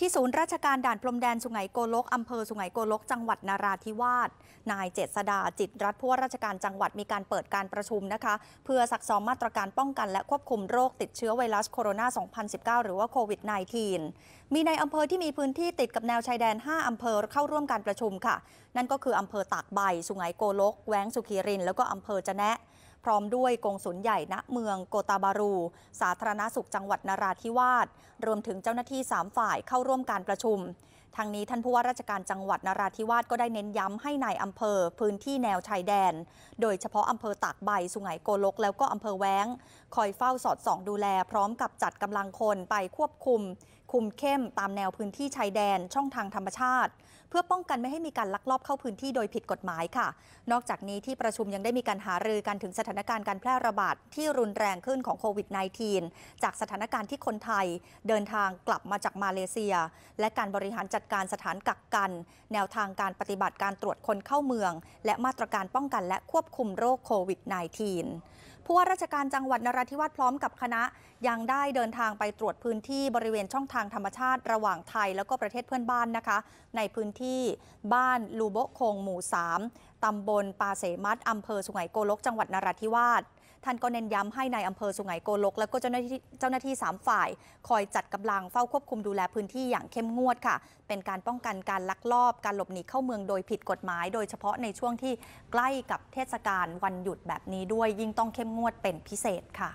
ที่ศูนย์ราชการด่านพรมแดนสุไหงโกลกอำเภอสุไหงโกลกจังหวัดนาราธิวาส นายเจษดาจิตรัฐผู้ว่าราชการจังหวัดมีการเปิดการประชุมนะคะ เพื่อสักซ้อมมาตรการป้องกันและควบคุมโรคติดเชื้อไวรัสโคโรนา 2019 หรือว่าโควิด -19 มีในอำเภอที่มีพื้นที่ติดกับแนวชายแดน 5 อำเภอเข้าร่วมการประชุมค่ะ นั่นก็คืออำเภอตากใบ สุไหงโกลก แว้งสุขีริน แล้วก็อำเภอจะแนะ พร้อมด้วยกงสุลใหญ่ณเมืองโกตาบารู สาธารณสุขจังหวัดนาราธิวาสรวมถึงเจ้าหน้าที่ 3 ฝ่ายเข้าร่วมการประชุมทางนี้ท่านผู้ว่าราชการจังหวัดนาราธิวาสก็ได้เน้นย้ำให้ในายอำเภอพื้นที่แนวชายแดน โดยเฉพาะอำเภอตากใบ สุไหงโกลก แล้วก็อำเภอแว้ง คอยเฝ้าสอดส่องดูแล พร้อมกับจัดกำลังคนไปควบคุม คุมเข้มตามแนวพื้นที่ชายแดนช่องทางธรรมชาติ เพื่อป้องกันไม่ให้มีการลักลอบเข้าพื้นที่โดยผิดกฎหมายค่ะ นอกจากนี้ที่ประชุมยังได้มีการหารือกันถึงสถานการณ์การแพร่ระบาดที่รุนแรงขึ้นของโควิด -19 จากสถานการณ์ที่คนไทย เดินทางกลับมาจากมาเลเซีย และการบริหารจัดการสถานกักกัน แนวทางการปฏิบัติการตรวจคนเข้าเมือง และมาตรการป้องกันและควบคุมโรคโควิด -19 ผู้ว่าราชการจังหวัดนราธิวาสพร้อมกับคณะ ยังได้เดินทางไปตรวจพื้นที่บริเวณช่องทางธรรมชาติระหว่างไทย แล้วก็ประเทศเพื่อนบ้านนะคะ ในพื้นที่บ้านลูโบะคงหมู่ 3ตำบลปาเสมัดอำเภอสุไหงโกลกจังหวัดนราธิวาสท่านก็เน้นย้ำให้ในายอำเภอสุไหงโกลก แล้วก็เจ้าหน้าที่เจ้าหน้าที่3ฝ่าย คอยจัดกำลังเฝ้าควบคุมดูแลพื้นที่อย่างเข้มงวดค่ะ เป็นการป้องกันการลักลอบการหลบหนีเข้าเมืองโดยผิดกฎหมาย โดยเฉพาะในช่วงที่ใกล้กับเทศกาลวันหยุดแบบนี้ด้วยยิ่งต้องเข้มงวดเป็นพิเศษค่ะ